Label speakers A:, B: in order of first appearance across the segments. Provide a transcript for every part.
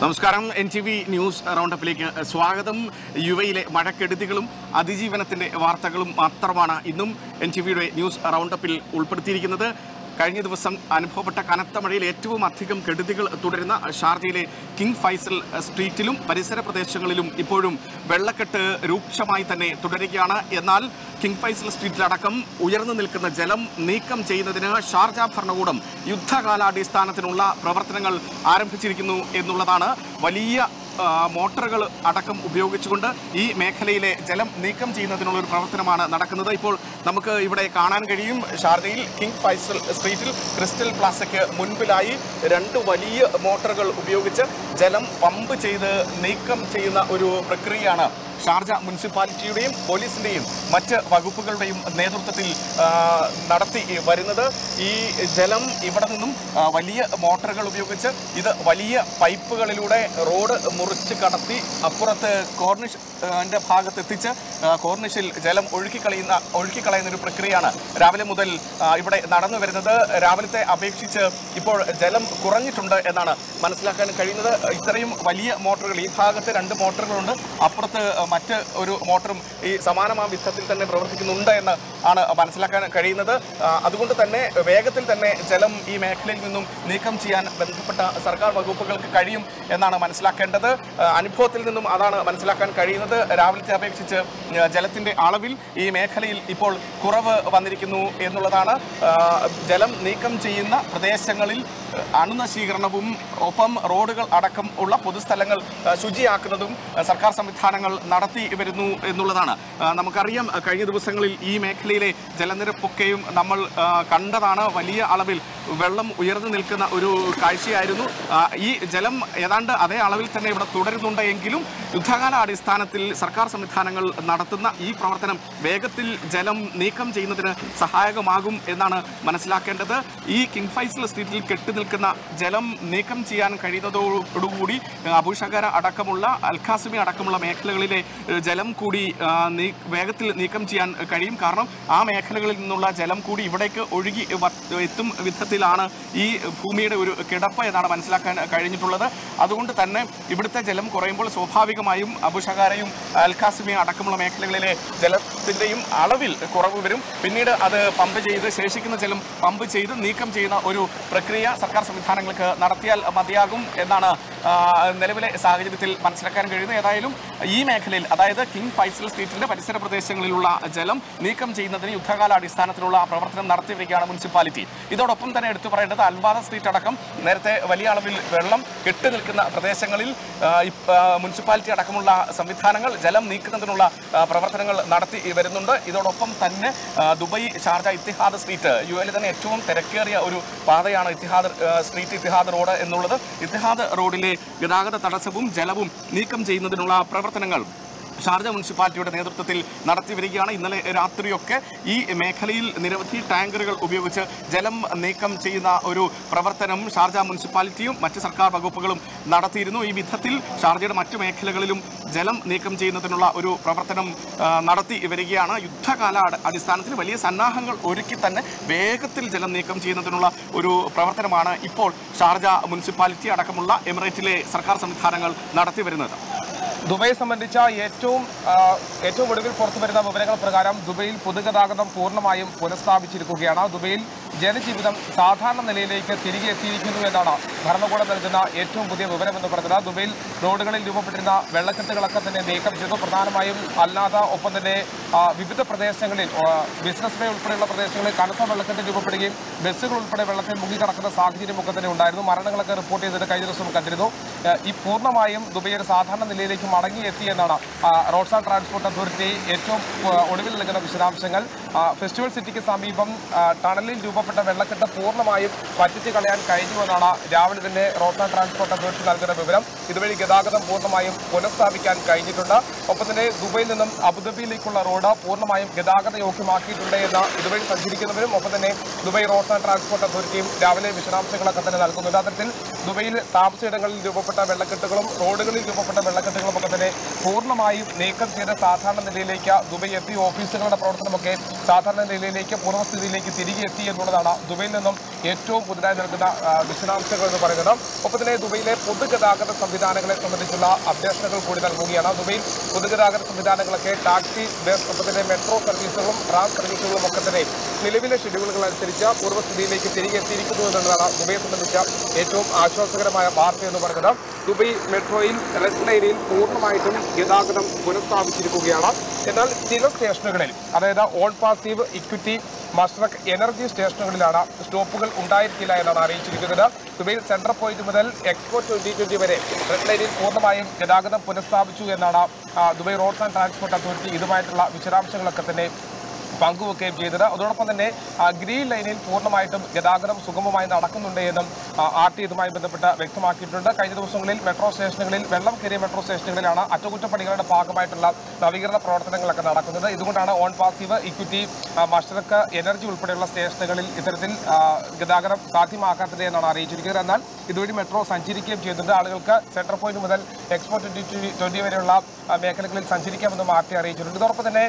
A: നമസ്കാരം. N T V news റൗണ്ടപ്പിലേക്ക് സ്വാഗതം. യുവയിലെ മഴക്കെടുതികളും അതിജീവനത്തിന്റെ വാർത്തകളും മാത്രമാണ് ഇന്നും എൻ ടി വിയുടെ ന്യൂസ് റൗണ്ടപ്പിൽ ഉൾപ്പെടുത്തിയിരിക്കുന്നത്. കഴിഞ്ഞ ദിവസം അനുഭവപ്പെട്ട കനത്ത മഴയിൽ ഏറ്റവും അധികം കെടുതികൾ തുടരുന്ന ഷാർജയിലെ കിങ് ഫൈസൽ സ്ട്രീറ്റിലും പരിസര പ്രദേശങ്ങളിലും ഇപ്പോഴും വെള്ളക്കെട്ട് രൂക്ഷമായി തന്നെ തുടരുകയാണ്. എന്നാൽ കിങ് ഫൈസൽ സ്ട്രീറ്റിലടക്കം ഉയർന്നു നിൽക്കുന്ന ജലം നീക്കം ചെയ്യുന്നതിന് ഷാർജ ഭരണകൂടം യുദ്ധകാലാടിസ്ഥാനത്തിനുള്ള പ്രവർത്തനങ്ങൾ ആരംഭിച്ചിരിക്കുന്നു എന്നുള്ളതാണ് വലിയ മോട്ടറുകൾ അടക്കം ഉപയോഗിച്ചുകൊണ്ട് ഈ മേഖലയിലെ ജലം നീക്കം ചെയ്യുന്നതിനുള്ള ഒരു പ്രവർത്തനമാണ് നടക്കുന്നത്. ഇപ്പോൾ നമുക്ക് ഇവിടെ കാണാൻ കഴിയും ഷാർജയിൽ കിങ് ഫൈസൽ സ്ട്രീറ്റിൽ ക്രിസ്റ്റൽ പ്ലാസയ്ക്ക് മുൻപിലായി രണ്ട് വലിയ മോട്ടറുകൾ ഉപയോഗിച്ച് ജലം പമ്പ് ചെയ്ത് നീക്കം ചെയ്യുന്ന ഒരു പ്രക്രിയയാണ് ഷാർജ മുനിസിപ്പാലിറ്റിയുടെയും പോലീസിന്റെയും മറ്റ് വകുപ്പുകളുടെയും നേതൃത്വത്തിൽ നടത്തി വരുന്നത്. ഈ ജലം ഇവിടെ നിന്നും വലിയ മോട്ടറുകൾ ഉപയോഗിച്ച് ഇത് വലിയ പൈപ്പുകളിലൂടെ റോഡ് മുറിച്ച് കടത്തി അപ്പുറത്ത് കോർണിഷ് ന്റെ ഭാഗത്തെത്തിച്ച് കോർണിഷിൽ ജലം ഒഴുക്കിക്കളയുന്ന ഒഴുക്കിക്കളയുന്ന ഒരു പ്രക്രിയയാണ് രാവിലെ മുതൽ ഇവിടെ നടന്നു വരുന്നത്. രാവിലത്തെ അപേക്ഷിച്ച് ഇപ്പോൾ ജലം കുറഞ്ഞിട്ടുണ്ട് എന്നാണ് മനസ്സിലാക്കാൻ കഴിയുന്നത്. ഇത്രയും വലിയ മോട്ടറുകൾ ഈ ഭാഗത്ത് രണ്ട് മോട്ടറുകളുണ്ട്. അപ്പുറത്ത് മറ്റ് ഒരു മോട്ടറും ഈ സമാനമായ വിധത്തിൽ തന്നെ പ്രവർത്തിക്കുന്നുണ്ട് എന്ന് ആണ് മനസ്സിലാക്കാൻ കഴിയുന്നത്. അതുകൊണ്ട് തന്നെ വേഗത്തിൽ തന്നെ ജലം ഈ മേഖലയിൽ നിന്നും നീക്കം ചെയ്യാൻ ബന്ധപ്പെട്ട സർക്കാർ വകുപ്പുകൾക്ക് കഴിയും എന്നാണ് മനസ്സിലാക്കേണ്ടത്. അനുഭവത്തിൽ നിന്നും അതാണ് മനസ്സിലാക്കാൻ കഴിയുന്നത്. രാവിലത്തെ അപേക്ഷിച്ച് ജലത്തിന്റെ അളവിൽ ഈ മേഖലയിൽ ഇപ്പോൾ കുറവ് വന്നിരിക്കുന്നു എന്നുള്ളതാണ്. ജലം നീക്കം ചെയ്യുന്ന പ്രദേശങ്ങളിൽ അണുനശീകരണവും ഒപ്പം റോഡുകൾ അടക്കം ഉള്ള പൊതുസ്ഥലങ്ങൾ ശുചിയാക്കുന്നതും സർക്കാർ സംവിധാനങ്ങൾ നടത്തി വരുന്നു എന്നുള്ളതാണ്. നമുക്കറിയാം കഴിഞ്ഞ ദിവസങ്ങളിൽ ഈ മേഖലയിലെ ജലനിരപ്പൊക്കെയും നമ്മൾ കണ്ടതാണ്. വലിയ അളവിൽ വെള്ളം ഉയർന്നു നിൽക്കുന്ന ഒരു കാഴ്ചയായിരുന്നു. ഈ ജലം ഏതാണ്ട് അതേ അളവിൽ തന്നെ ഇവിടെ തുടരുന്നുണ്ട് എങ്കിലും യുദ്ധകാല അടിസ്ഥാനത്തിൽ സർക്കാർ സംവിധാനങ്ങൾ നടത്തുന്ന ഈ പ്രവർത്തനം വേഗത്തിൽ ജലം നീക്കം ചെയ്യുന്നതിന് സഹായകമാകും എന്നാണ് മനസ്സിലാക്കേണ്ടത്. ഈ കിങ് ഫൈസൽ സ്ട്രീറ്റിൽ കെട്ടിനിൽക്കുന്ന ജലം നീക്കം ചെയ്യാൻ കഴിയുന്നതോടുകൂടി അബൂഷകര അടക്കമുള്ള അൽഖാസുമി അടക്കമുള്ള മേഖലകളിലെ ജലം കൂടി വേഗത്തിൽ നീക്കം ചെയ്യാൻ കഴിയും. കാരണം ആ മേഖലകളിൽ നിന്നുള്ള ജലം കൂടി ഇവിടേക്ക് ഒഴുകി എത്തും എത്തും വിധത്തിലാണ് ഈ ഭൂമിയുടെ ഒരു കിടപ്പ് എന്നാണ് മനസ്സിലാക്കാൻ കഴിഞ്ഞിട്ടുള്ളത്. അതുകൊണ്ട് തന്നെ ഇവിടുത്തെ ജലം കുറയുമ്പോൾ സ്വാഭാവികമായും അബുഷകാരയും അൽഖാസിമിയും അടക്കമുള്ള മേഖലകളിലെ ജലത്തിന്റെയും അളവിൽ കുറവ് വരും. പിന്നീട് അത് പമ്പ് ചെയ്ത് ശേഷിക്കുന്ന ജലം പമ്പ് ചെയ്ത് നീക്കം ചെയ്യുന്ന ഒരു പ്രക്രിയ സർക്കാർ സംവിധാനങ്ങൾക്ക് നടത്തിയാൽ മതിയാകും എന്നാണ് നിലവിലെ സാഹചര്യത്തിൽ മനസ്സിലാക്കാൻ കഴിയുന്നത് ഏതായാലും ഈ മേഖലയിൽ അതായത് കിങ് ഫൈസൽ സ്ട്രീറ്റിന്റെ പരിസര പ്രദേശങ്ങളിലുള്ള ജലം നീക്കം ചെയ്യുന്നതിന് യുദ്ധകാല അടിസ്ഥാനത്തിലുള്ള പ്രവർത്തനം നടത്തി വരികയാണ് മുനിസിപ്പാലിറ്റി. ഇതോടൊപ്പം തന്നെ എടുത്തു പറയേണ്ടത് അൽവാദ സ്ട്രീറ്റ് അടക്കം നേരത്തെ വലിയ അളവിൽ വെള്ളം കെട്ടി നിൽക്കുന്ന പ്രദേശങ്ങളിൽ മുനിസിപ്പാലിറ്റി അടക്കമുള്ള സംവിധാനങ്ങൾ ജലം നീക്കുന്നതിനുള്ള പ്രവർത്തനങ്ങൾ നടത്തി വരുന്നുണ്ട്. ഇതോടൊപ്പം തന്നെ Dubai Sharjah Ittihad street U എയിൽ തന്നെ ഏറ്റവും തിരക്കേറിയ ഒരു പാതയാണ് ഇത്തിഹാദ് സ്ട്രീറ്റ് ഇത്തിഹാദ് റോഡ് എന്നുള്ളത്. ഇത്തിഹാദ് റോഡിലെ ഗതാഗത തടസ്സവും ജലവും നീക്കം ചെയ്യുന്നതിനുള്ള പ്രവർത്തനങ്ങൾ ഷാർജ മുനിസിപ്പാലിറ്റിയുടെ നേതൃത്വത്തിൽ നടത്തി വരികയാണ്. ഇന്നലെ രാത്രിയൊക്കെ ഈ മേഖലയിൽ നിരവധി ടാങ്കറുകൾ ഉപയോഗിച്ച് ജലം നീക്കം ചെയ്യുന്ന ഒരു പ്രവർത്തനം ഷാർജ മുനിസിപ്പാലിറ്റിയും മറ്റ് സർക്കാർ വകുപ്പുകളും നടത്തിയിരുന്നു. ഈ വിധത്തിൽ ഷാർജയുടെ മറ്റു മേഖലകളിലും ജലം നീക്കം ചെയ്യുന്നതിനുള്ള ഒരു പ്രവർത്തനം നടത്തി വരികയാണ്. യുദ്ധകാല അട- അടിസ്ഥാനത്തിൽ വലിയ സന്നാഹങ്ങൾ ഒരുക്കി തന്നെ വേഗത്തിൽ ജലം നീക്കം ചെയ്യുന്നതിനുള്ള ഒരു പ്രവർത്തനമാണ് ഇപ്പോൾ ഷാർജ മുനിസിപ്പാലിറ്റി അടക്കമുള്ള എമിറേറ്റിലെ സർക്കാർ സംവിധാനങ്ങൾ നടത്തി വരുന്നത്.
B: ദുബൈയെ സംബന്ധിച്ച ഏറ്റവും ഏറ്റവും ഒടുവിൽ പുറത്തു വരുന്ന വിവരങ്ങൾ പ്രകാരം ദുബൈയിൽ പൊതുഗതാഗതം പൂർണമായും പുനഃസ്ഥാപിച്ചിരിക്കുകയാണ്. ദുബൈയിൽ ജനജീവിതം സാധാരണ നിലയിലേക്ക് തിരികെ എത്തിയിരിക്കുന്നു എന്നാണ് ഭരണകൂടം നൽകുന്ന ഏറ്റവും പുതിയ വിവരമെന്ന് പറഞ്ഞത് ദുബൈയിൽ റോഡുകളിൽ രൂപപ്പെട്ടിരുന്ന വെള്ളക്കെട്ടുകളൊക്കെ തന്നെ നീക്കം ചെയ്തു പ്രധാനമായും അല്ലാതെ ഒപ്പം തന്നെ വിവിധ പ്രദേശങ്ങളിൽ ബിസിനസ് വേ ഉൾപ്പെടെയുള്ള പ്രദേശങ്ങളിൽ കനത്ത വെള്ളക്കെട്ട് രൂപപ്പെടുകയും ബസ്സുകൾ ഉൾപ്പെടെ വെള്ളത്തിൽ മുങ്ങിക്കിടക്കുന്ന സാഹചര്യമൊക്കെ തന്നെ ഉണ്ടായിരുന്നു. മരണങ്ങളൊക്കെ റിപ്പോർട്ട് ചെയ്തിട്ട് കഴിഞ്ഞ ദിവസം കണ്ടിരുന്നു. ഈ പൂർണമായും ദുബൈ ഒരു സാധാരണ നിലയിലേക്ക് മടങ്ങിയെത്തി എന്നാണ് റോഡ്സ് ആൻഡ് ട്രാൻസ്പോർട്ട് അതോറിറ്റി ഏറ്റവും ഒടുവിൽ നൽകുന്ന വിശദാംശങ്ങൾ. ഫെസ്റ്റിവൽ സിറ്റിക്ക് സമീപം ടണലിൽ ടണലിൽ രൂപപ്പെട്ട വെള്ളക്കെട്ട് പൂർണമായും വറ്റിച്ച് കളയാൻ കഴിഞ്ഞുവെന്നാണ് രാവിലെ തന്നെ റോഡ് ട്രാൻസ്പോർട്ട് അതോറിറ്റി നൽകുന്ന വിവരം. ഇതുവഴി ഗതാഗതം പൂർണമായും പുനഃസ്ഥാപിക്കാൻ കഴിഞ്ഞിട്ടുണ്ട്. ഒപ്പം തന്നെ ദുബൈയിൽ നിന്നും അബുദാബിയിലേക്കുള്ള റോഡ് പൂർണമായും ഗതാഗത യോഗ്യമാക്കിയിട്ടുണ്ട് എന്ന് ഇതുവഴി സഞ്ചരിക്കുന്നവരും ഒപ്പം തന്നെ ദുബൈ റോഡ് ട്രാൻസ്പോർട്ട് അതോറിറ്റിയും രാവിലെ വിശദാംശങ്ങളൊക്കെ തന്നെ നൽകുന്നുണ്ട്. അത്തരത്തിൽ ദുബൈയിൽ താമസയിടങ്ങളിൽ രൂപപ്പെട്ട വെള്ളക്കെട്ടുകളും റോഡുകളിൽ രൂപപ്പെട്ട വെള്ളക്കെട്ടുകളും ഒക്കെ തന്നെ പൂർണമായും നീക്കം ചെയ്ത സാധാരണ നിലയിലേക്ക് ദുബൈ എത്തി ഓഫീസുകളുടെ പ്രവർത്തനമൊക്കെ സാധാരണ നിലയിലേക്ക് പൂർവസ്ഥിതിയിലേക്ക് തിരികെ എത്തി എന്നുള്ളതാണ് എന്നുള്ളതാണ് ദുബൈയിൽ നിന്നും ഏറ്റവും പുതുതായി നൽകുന്ന വിശദാംശങ്ങൾ എന്ന് പറയുന്നത്. ഒപ്പം തന്നെ ദുബൈയിലെ പൊതുഗതാഗത സംവിധാനങ്ങളെ സംബന്ധിച്ചുള്ള അപ്ഡേഷനുകൾ കൂടി നൽകുകയാണ്. ദുബൈയിൽ പൊതുഗതാഗത സംവിധാനങ്ങളൊക്കെ ടാക്സി ബസ് ഒപ്പം തന്നെ മെട്രോ സർവീസുകളും ട്രാം സർവീസുകളും ഒക്കെ തന്നെ നിലവിലെ ഷെഡ്യൂളുകൾ അനുസരിച്ച് പൂർവസ്ഥിതിയിലേക്ക് തിരികെ എത്തിയിരിക്കുന്നു എന്നുള്ളതാണ് ദുബൈയെ സംബന്ധിച്ച ഏറ്റവും ആശ്വാസകരമായ വാർത്ത എന്ന് പറയുന്നത്. ദുബൈ മെട്രോയിൽ റെഡ് ലൈനിൽ പൂർണമായിട്ടും ഗതാഗതം പുനഃസ്ഥാപിച്ചിരിക്കുകയാണ്. എന്നാൽ ചില സ്റ്റേഷനുകളിൽ അതായത് Onpassive Equiti Mashreq energy സ്റ്റേഷനുകളിലാണ് സ്റ്റോപ്പുകൾ ഉണ്ടായിരിക്കില്ല എന്നാണ് അറിയിച്ചിരിക്കുന്നത്. ദുബൈയിൽ സെൻട്രൽ പോയിന്റ് മുതൽ എക്സ്പോ ട്വന്റി ട്വന്റി വരെ റെഡ് ലൈനിൽ പൂർണമായും ഗതാഗതം പുനഃസ്ഥാപിച്ചു എന്നാണ് Dubai roads and transport authority ഇതുമായിട്ടുള്ള വിശദാംശങ്ങളൊക്കെ തന്നെ പങ്കുവെക്കുകയും ചെയ്തത്. അതോടൊപ്പം തന്നെ ഗ്രീൻ ലൈനിൽ പൂർണമായിട്ടും ഗതാഗതം സുഗമമായി നടക്കുന്നുണ്ട് എന്നും ആർ ടി ഇതുമായി ബന്ധപ്പെട്ട് വ്യക്തമാക്കിയിട്ടുണ്ട്. കഴിഞ്ഞ ദിവസങ്ങളിൽ മെട്രോ സ്റ്റേഷനുകളിൽ വെള്ളം കയറിയ മെട്രോ സ്റ്റേഷനുകളിലാണ് അറ്റകുറ്റപ്പണികളുടെ ഭാഗമായിട്ടുള്ള നവീകരണ പ്രവർത്തനങ്ങളൊക്കെ നടക്കുന്നത്. ഇതുകൊണ്ടാണ് Onpassive Equiti Mashreq energy ഉൾപ്പെടെയുള്ള സ്റ്റേഷനുകളിൽ ഇത്തരത്തിൽ ഗതാഗതം സാധ്യമാക്കാത്തത് എന്നാണ് അറിയിച്ചിരിക്കുന്നത്. എന്നാൽ ഇതുവഴി മെട്രോ സഞ്ചരിക്കുകയും ചെയ്യുന്നുണ്ട് ആളുകൾക്ക് സെൻട്രൽ പോയിന്റ് മുതൽ എക്സ്പോ ട്വന്റി ട്വന്റി വരെയുള്ള മേഖലകളിൽ സഞ്ചരിക്കാമെന്നും ആർ ടി അറിയിച്ചിട്ടുണ്ട്. ഇതോടൊപ്പം തന്നെ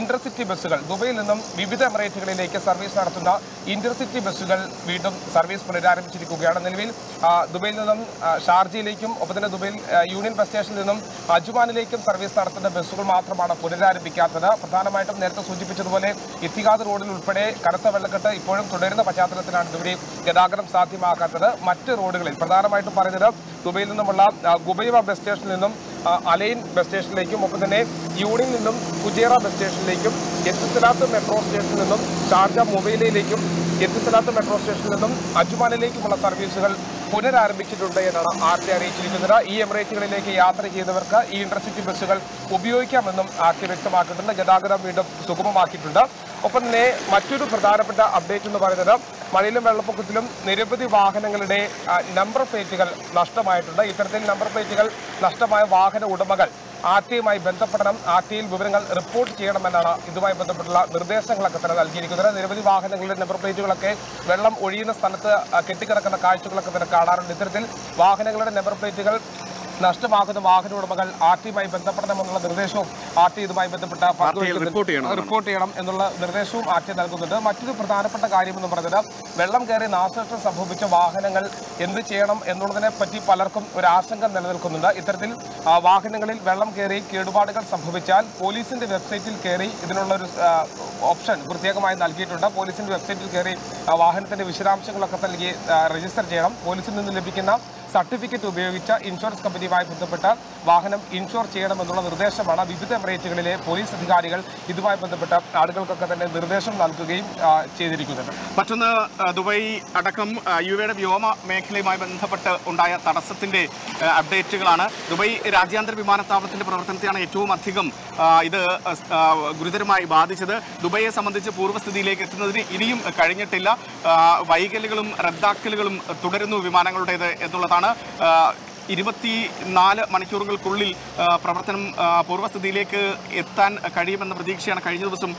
B: ഇന്റർസിറ്റി ബസ്സുകൾ ദുബൈയിൽ നിന്നും വിവിധ എമിറേറ്റുകളിലേക്ക് സർവീസ് നടത്തുന്ന ഇന്റർസിറ്റി ബസ്സുകൾ വീണ്ടും സർവീസ് പുനരാരംഭിച്ചിരിക്കുകയാണ്. നിലവിൽ ദുബൈയിൽ നിന്നും ഷാർജയിലേക്കും ഒപ്പം തന്നെ ദുബൈയിൽ യൂണിയൻ ബസ് സ്റ്റേഷനിൽ നിന്നും അജുമാനിലേക്കും സർവീസ് നടത്തുന്ന ബസ്സുകൾ മാത്രമാണ് പുനരാരംഭിക്കാത്തത്. പ്രധാനമായിട്ടും നേരത്തെ സൂചിപ്പിച്ചതുപോലെ ഇത്തിഹാദ് റോഡിൽ ഉൾപ്പെടെ കനത്ത വെള്ളക്കെട്ട് ഇപ്പോഴും തുടരുന്ന പശ്ചാത്തലത്തിലാണ് ഇതുവരെ ഗതാഗതം സാധ്യമാകാത്തത് മറ്റ് റോഡുകളിൽ. പ്രധാനമായിട്ടും പറയുന്നത് ദുബൈയിൽ നിന്നുമുള്ള ഗുബൈവ ബസ് സ്റ്റേഷനിൽ നിന്നും അലൈൻ ബസ് സ്റ്റേഷനിലേക്കും ഒപ്പം തന്നെ യൂണിൽ നിന്നും കുജേറ ബസ് സ്റ്റേഷനിലേക്കും എത്തിസലാത്ത് മെട്രോ സ്റ്റേഷനിൽ നിന്നും ഷാർജ മൊബൈലിലേക്കും എത്തിസലാത്ത് മെട്രോ സ്റ്റേഷനിൽ നിന്നും അജ്മാനിലേക്കുമുള്ള സർവീസുകൾ പുനരാരംഭിച്ചിട്ടുണ്ട് എന്നാണ് ആർ ടി അറിയിച്ചിരിക്കുന്നത്. ഈ എമിറേറ്റുകളിലേക്ക് യാത്ര ചെയ്തവർക്ക് ഈ ഇന്റർസിറ്റി ബസ്സുകൾ ഉപയോഗിക്കാമെന്നും ആർ ടി വ്യക്തമാക്കിയിട്ടുണ്ട്. ഗതാഗതം വീണ്ടും സുഗമമാക്കിയിട്ടുണ്ട്. ഒപ്പം തന്നെ മറ്റൊരു പ്രധാനപ്പെട്ട അപ്ഡേറ്റ് എന്ന് പറയുന്നത് മഴയിലും വെള്ളപ്പൊക്കത്തിലും നിരവധി വാഹനങ്ങളുടെ നമ്പർ പ്ലേറ്റുകൾ നഷ്ടമായിട്ടുണ്ട്. ഇത്തരത്തിൽ നമ്പർ പ്ലേറ്റുകൾ നഷ്ടമായ വാഹന ഉടമകൾ ആർ ടിയുമായി ബന്ധപ്പെടണം. ആർ ടിയിൽ വിവരങ്ങൾ റിപ്പോർട്ട് ചെയ്യണമെന്നാണ് ഇതുമായി ബന്ധപ്പെട്ടുള്ള നിർദ്ദേശങ്ങളൊക്കെ തന്നെ നൽകിയിരിക്കുന്നത്. നിരവധി വാഹനങ്ങളുടെ നമ്പർ പ്ലേറ്റുകളൊക്കെ വെള്ളം ഒഴിയുന്ന സ്ഥലത്ത് കെട്ടിക്കിടക്കുന്ന കാഴ്ചകളൊക്കെ തന്നെ കാണാറുണ്ട്. ഇത്തരത്തിൽ വാഹനങ്ങളുടെ നമ്പർ പ്ലേറ്റുകൾ നഷ്ടമാകുന്ന വാഹന ഉടമകൾ ആർ ടിയുമായി ബന്ധപ്പെടണമെന്നുള്ള നിർദ്ദേശവും ആർ ടി ഇതുമായി ബന്ധപ്പെട്ട.
A: റിപ്പോർട്ട് ചെയ്യണം
B: എന്നുള്ള നിർദ്ദേശവും ആർ ടി നൽകുന്നുണ്ട്. മറ്റൊരു പ്രധാനപ്പെട്ട കാര്യം എന്ന് പറഞ്ഞത് വെള്ളം കയറി നാശനഷ്ടം സംഭവിച്ച വാഹനങ്ങൾ എന്ത് ചെയ്യണം എന്നുള്ളതിനെ പറ്റി പലർക്കും ഒരു ആശങ്ക നിലനിൽക്കുന്നുണ്ട്. ഇത്തരത്തിൽ വാഹനങ്ങളിൽ വെള്ളം കയറി കേടുപാടുകൾ സംഭവിച്ചാൽ പോലീസിന്റെ വെബ്സൈറ്റിൽ കയറി ഇതിനുള്ള ഒരു ഓപ്ഷൻ പ്രത്യേകമായി നൽകിയിട്ടുണ്ട്. പോലീസിന്റെ വെബ്സൈറ്റിൽ കയറി വാഹനത്തിന്റെ വിശദാംശങ്ങളൊക്കെ നൽകി രജിസ്റ്റർ ചെയ്യണം. പോലീസിൽ നിന്ന് ലഭിക്കുന്ന സർട്ടിഫിക്കറ്റ് ഉപയോഗിച്ച ഇൻഷുറൻസ് കമ്പനിയുമായി ബന്ധപ്പെട്ട് വാഹനം ഇൻഷുർ ചെയ്യണമെന്നുള്ള നിർദ്ദേശമാണ് വിവിധ റേറ്റുകളിലെ പോലീസ് അധികാരികൾ ഇതുമായി ബന്ധപ്പെട്ട ആളുകൾക്കൊക്കെ തന്നെ നിർദ്ദേശം നൽകുകയും ചെയ്തിരിക്കുന്നത്.
A: മറ്റൊന്ന് ദുബായ് അടക്കം യു എയുടെ വ്യോമ മേഖലയുമായി ബന്ധപ്പെട്ട് ഉണ്ടായ തടസ്സത്തിന്റെ അപ്ഡേറ്റുകളാണ്. ദുബായ് രാജ്യാന്തര വിമാനത്താവളത്തിന്റെ പ്രവർത്തനത്തെയാണ് ഏറ്റവും അധികം ഇത് ഗുരുതരമായി ബാധിച്ചത്. ദുബൈയെ സംബന്ധിച്ച് പൂർവസ്ഥിതിയിലേക്ക് എത്തുന്നതിന് ഇനിയും കഴിഞ്ഞിട്ടില്ല. വൈകലുകളും റദ്ദാക്കലുകളും തുടരുന്നു വിമാനങ്ങളുടേത് എന്നുള്ളതാണ് ആ, ഇരുപത്തി നാല് മണിക്കൂറുകൾക്കുള്ളിൽ പ്രവർത്തനം പൂർവസ്ഥിതിയിലേക്ക് എത്താൻ കഴിയുമെന്ന പ്രതീക്ഷയാണ് കഴിഞ്ഞ ദിവസം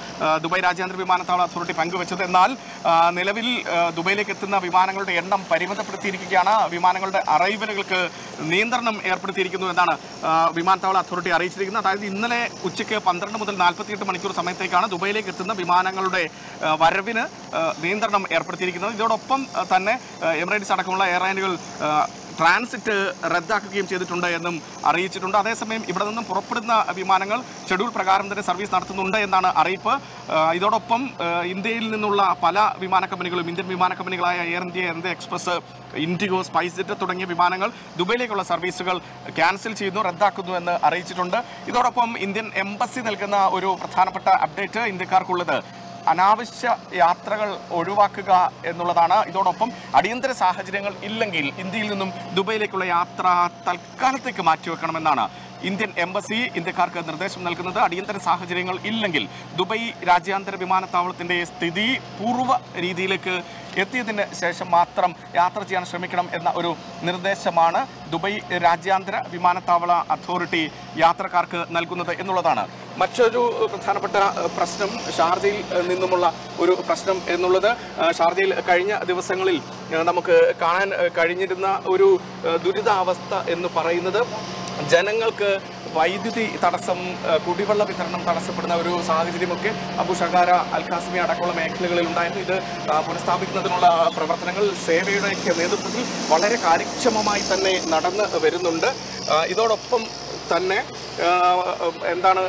A: ദുബായ് രാജ്യാന്തര വിമാനത്താവള അതോറിറ്റി പങ്കുവച്ചത്. എന്നാൽ നിലവിൽ ദുബായിലേക്ക് എത്തുന്ന വിമാനങ്ങളുടെ എണ്ണം പരിമിതപ്പെടുത്തിയിരിക്കുകയാണ്. വിമാനങ്ങളുടെ അറൈവലുകൾക്ക് നിയന്ത്രണം ഏർപ്പെടുത്തിയിരിക്കുന്നു എന്നാണ് വിമാനത്താവള അതോറിറ്റി അറിയിച്ചിരിക്കുന്നത്. അതായത് ഇന്നലെ ഉച്ചയ്ക്ക് പന്ത്രണ്ട് മുതൽ നാൽപ്പത്തിയെട്ട് മണിക്കൂർ സമയത്തേക്കാണ് ദുബായിലേക്ക് എത്തുന്ന വിമാനങ്ങളുടെ വരവിന് നിയന്ത്രണം ഏർപ്പെടുത്തിയിരിക്കുന്നത്. ഇതോടൊപ്പം തന്നെ എമിറേറ്റ്സ് അടക്കമുള്ള എയർലൈനുകൾ ട്രാൻസിറ്റ് റദ്ദാക്കുകയും ചെയ്തിട്ടുണ്ട് എന്നും അറിയിച്ചിട്ടുണ്ട്. അതേസമയം ഇവിടെ നിന്നും പുറപ്പെടുന്ന വിമാനങ്ങൾ ഷെഡ്യൂൾ പ്രകാരം തന്നെ സർവീസ് നടത്തുന്നുണ്ട് എന്നാണ് അറിയിപ്പ്. ഇതോടൊപ്പം ഇന്ത്യയിൽ നിന്നുള്ള പല വിമാന കമ്പനികളും ഇന്ത്യൻ വിമാന കമ്പനികളായ Air India Air India Express IndiGo SpiceJet തുടങ്ങിയ വിമാനങ്ങൾ ദുബൈയിലേക്കുള്ള സർവീസുകൾ ക്യാൻസൽ ചെയ്യുന്നു റദ്ദാക്കുന്നു എന്ന് അറിയിച്ചിട്ടുണ്ട്. ഇതോടൊപ്പം ഇന്ത്യൻ എംബസി നൽകുന്ന ഒരു പ്രധാനപ്പെട്ട അപ്ഡേറ്റ് ഇന്ത്യക്കാർക്കുള്ളത്. അനാവശ്യ യാത്രകൾ ഒഴിവാക്കുക എന്നുള്ളതാണ്. ഇതോടൊപ്പം അടിയന്തര സാഹചര്യങ്ങൾ ഇല്ലെങ്കിൽ ഇന്ത്യയിൽ നിന്നും ദുബൈയിലേക്കുള്ള യാത്ര തൽക്കാലത്തേക്ക് മാറ്റിവെക്കണമെന്നാണ് ഇന്ത്യൻ എംബസി ഇന്ത്യക്കാർക്ക് നിർദ്ദേശം നൽകുന്നത് അടിയന്തര സാഹചര്യങ്ങൾ ഇല്ലെങ്കിൽ ദുബൈ രാജ്യാന്തര വിമാനത്താവളത്തിന്റെ സ്ഥിതി പൂർവ രീതിയിലേക്ക് എത്തിയതിന് ശേഷം മാത്രം യാത്ര ചെയ്യാൻ ശ്രമിക്കണം എന്ന ഒരു നിർദ്ദേശമാണ് ദുബൈ രാജ്യാന്തര വിമാനത്താവള അതോറിറ്റി യാത്രക്കാർക്ക് നൽകുന്നത് എന്നുള്ളതാണ്. മറ്റൊരു പ്രധാനപ്പെട്ട പ്രശ്നം ഷാർജയിൽ നിന്നുമുള്ള ഒരു പ്രശ്നം എന്നുള്ളത് ഷാർജയിൽ കഴിഞ്ഞ ദിവസങ്ങളിൽ നമുക്ക് കാണാൻ കഴിഞ്ഞിരുന്ന ഒരു ദുരിതാവസ്ഥ എന്ന് പറയുന്നത് ജനങ്ങൾക്ക് വൈദ്യുതി തടസ്സം കുടിവെള്ള വിതരണം തടസ്സപ്പെടുന്ന ഒരു സാഹചര്യമൊക്കെ അബു ഷഗാര അൽ ഖാസിമി അടക്കമുള്ള മേഖലകളിൽ ഉണ്ടായിരുന്നു. ഇത് പുനഃസ്ഥാപിക്കുന്നതിനുള്ള പ്രവർത്തനങ്ങൾ സേവയുടെയൊക്കെ നേതൃത്വത്തിൽ വളരെ കാര്യക്ഷമമായി തന്നെ നടന്ന് വരുന്നുണ്ട്. ഇതോടൊപ്പം തന്നെ എന്താണ്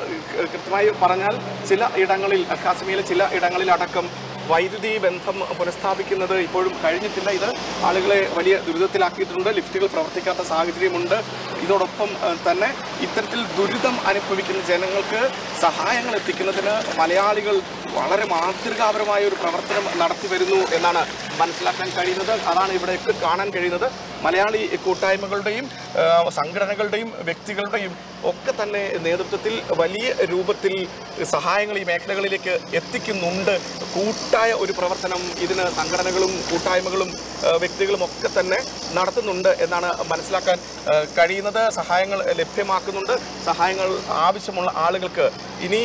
A: കൃത്യമായി പറഞ്ഞാൽ ചില ഇടങ്ങളിൽ അൽ ചില ഇടങ്ങളിൽ അടക്കം വൈദ്യുതി ബന്ധം പുനഃസ്ഥാപിക്കുന്നത് ഇപ്പോഴും കഴിഞ്ഞിട്ടില്ല. ഇത് ആളുകളെ വലിയ ദുരിതത്തിലാക്കിയിട്ടുണ്ട്. ലിഫ്റ്റുകൾ പ്രവർത്തിക്കാത്ത സാഹചര്യമുണ്ട്. ഇതോടൊപ്പം തന്നെ ഇത്തരത്തിൽ ദുരിതം അനുഭവിക്കുന്ന ജനങ്ങൾക്ക് സഹായങ്ങൾ എത്തിക്കുന്നതിന് മലയാളികൾ വളരെ മാതൃകാപരമായ ഒരു പ്രവർത്തനം നടത്തി വരുന്നു എന്നാണ് മനസ്സിലാക്കാൻ കഴിയുന്നത്. അതാണ് ഇവിടേക്ക് കാണാൻ കഴിയുന്നത്. മലയാളി കൂട്ടായ്മകളുടെയും സംഘടനകളുടെയും വ്യക്തികളുടെയും ഒക്കെ തന്നെ നേതൃത്വത്തിൽ വലിയ രൂപത്തിൽ സഹായങ്ങൾ ഈ മേഖലകളിലേക്ക് എത്തിക്കുന്നുണ്ട്. കൂട്ടായ ഒരു പ്രവർത്തനം ഇതിന് സംഘടനകളും കൂട്ടായ്മകളും വ്യക്തികളും ഒക്കെ തന്നെ നടത്തുന്നുണ്ട് എന്നാണ് മനസ്സിലാക്കാൻ കഴിയുന്നത്. സഹായങ്ങൾ ലഭ്യമാക്കുന്നുണ്ട്. സഹായങ്ങൾ ആവശ്യമുള്ള ആളുകൾക്ക് ഇനി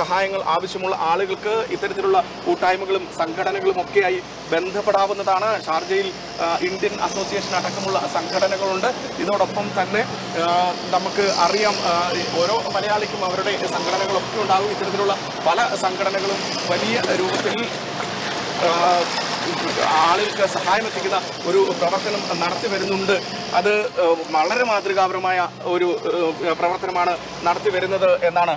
A: സഹായങ്ങൾ ആവശ്യമുള്ള ആളുകൾക്ക് ഇത്തരത്തിലുള്ള കൂട്ടായ്മകളും സംഘടനകളും ഒക്കെയായി ബന്ധപ്പെടാവുന്നതാണ്. ഷാർജയിൽ ഇന്ത്യൻ അസോസിയേഷൻ അടക്കമുള്ള സംഘടനകളുണ്ട്. ഇതോടൊപ്പം തന്നെ നമുക്ക് അറിയാം ഓരോ മലയാളിക്കും അവരുടെ സംഘടനകളൊക്കെ ഉണ്ടാകും. ഇത്തരത്തിലുള്ള പല സംഘടനകളും വലിയ രൂപത്തിൽ ആളുകൾക്ക് സഹായം എത്തിക്കുന്ന ഒരു പ്രവർത്തനം നടത്തി വരുന്നുണ്ട്. അത് വളരെ മാതൃകാപരമായ ഒരു പ്രവർത്തനമാണ് നടത്തി വരുന്നത് എന്നാണ്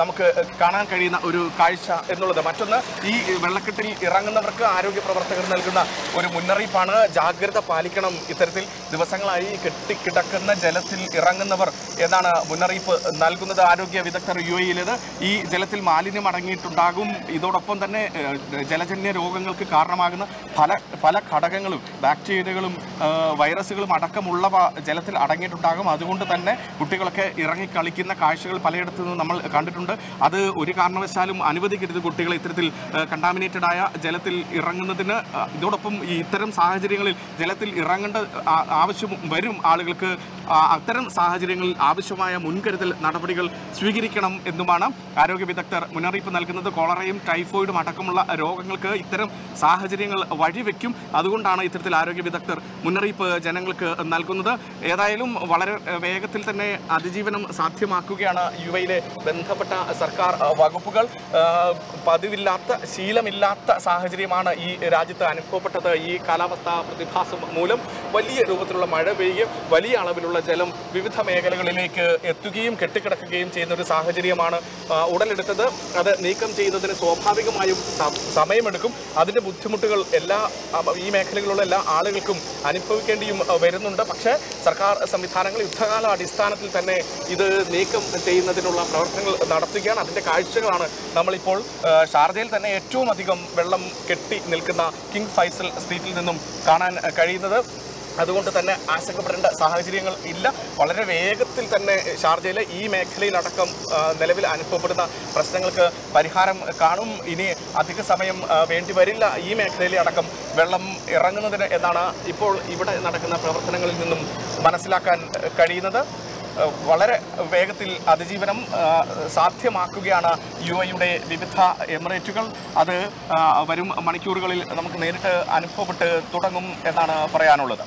A: നമുക്ക് കാണാൻ കഴിയുന്ന ഒരു കാഴ്ച എന്നുള്ളത് മറ്റൊന്ന് ഈ വെള്ളക്കെട്ടിൽ ഇറങ്ങുന്നവർക്ക് ആരോഗ്യ പ്രവർത്തകർ നൽകുന്ന ഒരു മുന്നറിയിപ്പാണ്. ജാഗ്രത പാലിക്കണം. ഇത്തരത്തിൽ ദിവസങ്ങളായി കെട്ടിക്കിടക്കുന്ന ജലത്തിൽ ഇറങ്ങുന്നവർ എന്നാണ് മുന്നറിയിപ്പ് നൽകുന്നത് ആരോഗ്യ വിദഗ്ധർ യു എയിലേത് ഈ ജലത്തിൽ മാലിന്യം അടങ്ങിയിട്ടുണ്ടാകും. ഇതോടൊപ്പം തന്നെ ജലജന്യ രോഗങ്ങൾക്ക് കാരണമാകുന്ന പല പല ഘടകങ്ങളും ബാക്ടീരിയകളും വൈറസുകളും അടക്കമുള്ളവ ജലത്തിൽ അടങ്ങിയിട്ടുണ്ടാകും. അതുകൊണ്ട് തന്നെ കുട്ടികളൊക്കെ ഇറങ്ങി കളിക്കുന്ന കാഴ്ചകൾ പലയിടത്തു നിന്നും നമ്മൾ കണ്ടിട്ടുണ്ട്. അത് ഒരു കാരണവശാലും അനുവദിക്കരുത് കുട്ടികളെ ഇത്തരത്തിൽ കണ്ടാമിനേറ്റഡ് ആയ ജലത്തിൽ ഇറങ്ങുന്നതിന്. ഇതോടൊപ്പം ഇത്തരം സാഹചര്യങ്ങളിൽ ജലത്തിൽ ഇറങ്ങേണ്ട ആവശ്യം വരും. ആളുകൾക്ക് അത്തരം സാഹചര്യങ്ങളിൽ ആവശ്യമായ മുൻകരുതൽ നടപടികൾ സ്വീകരിക്കണം എന്നുമാണ് ആരോഗ്യ വിദഗ്ധർ മുന്നറിയിപ്പ് നൽകുന്നത്. കോളറയും ടൈഫോയിഡും അടക്കമുള്ള രോഗങ്ങൾക്ക് ഇത്തരം സാഹചര്യങ്ങൾ വഴിവെക്കും. അതുകൊണ്ടാണ് ഇത്തരത്തിൽ ആരോഗ്യ വിദഗ്ധർ മുന്നറിയിപ്പ് ജനങ്ങൾക്ക് നൽകുന്നത്. ഏതായാലും വളരെ വേഗത്തിൽ തന്നെ അതിജീവനം സാധ്യമാക്കുകയാണ് യു എയിലെ ബന്ധപ്പെട്ട സർക്കാർ വകുപ്പുകൾ പതിവില്ലാത്ത ശീലമില്ലാത്ത സാഹചര്യമാണ് ഈ രാജ്യത്ത് അനുഭവപ്പെട്ടത്. ഈ കാലാവസ്ഥാ പ്രതിഭാസം മൂലം വലിയ രൂപത്തിലുള്ള മഴ പെയ്യുകയും വലിയ അളവിലുള്ള ജലം വിവിധ മേഖലകളിലേക്ക് എത്തുകയും കെട്ടിക്കിടക്കുകയും ചെയ്യുന്ന ഒരു സാഹചര്യമാണ് ഉടലെടുത്തത്. അത് നീക്കം ചെയ്യുന്നതിന് സ്വാഭാവികമായും സമയമെടുക്കും. അതിന്റെ ബുദ്ധിമുട്ടുകൾ എല്ലാ ഈ മേഖലകളിലുള്ള എല്ലാ ആളുകൾക്കും അനുഭവിക്കേണ്ടിയും വരുന്നുണ്ട്. പക്ഷേ സർക്കാർ സംവിധാനങ്ങൾ യുദ്ധകാല അടിസ്ഥാനത്തിൽ തന്നെ ഇത് നീക്കം ചെയ്യുന്നതിനുള്ള പ്രവർത്തനങ്ങൾ നടത്തുകയാണ്. അതിന്റെ കാഴ്ചകളാണ് നമ്മളിപ്പോൾ ഷാർജയിൽ തന്നെ ഏറ്റവും അധികം വെള്ളം കെട്ടി നിൽക്കുന്ന കിങ് ഫൈസൽ സ്ട്രീറ്റിൽ നിന്നും കാണാൻ കഴിയുന്നത്. അതുകൊണ്ട് തന്നെ ആശങ്കപ്പെടേണ്ട സാഹചര്യങ്ങൾ ഇല്ല. വളരെ വേഗത്തിൽ തന്നെ ഷാർജയിലെ ഈ മേഖലയിലടക്കം നിലവിൽ അനുഭവപ്പെടുന്ന പ്രശ്നങ്ങൾക്ക് പരിഹാരം കാണും. ഇനി അധിക സമയം വേണ്ടി വരില്ല. ഈ മേഖലയിലെ അടക്കം വെള്ളം ഇറങ്ങുന്നതിന് എന്നാണ് ഇപ്പോൾ ഇവിടെ നടക്കുന്ന പ്രവർത്തനങ്ങളിൽ നിന്നും മനസ്സിലാക്കാൻ കഴിയുന്നത്. വളരെ വേഗത്തിൽ അതിജീവനം സാധ്യമാക്കുകയാണ് യു എയുടെ വിവിധ എമിറേറ്റുകൾ. അത് വരും മണിക്കൂറുകളിൽ നമുക്ക് നേരിട്ട് അനുഭവപ്പെട്ട് തുടങ്ങും എന്നാണ് പറയാനുള്ളത്.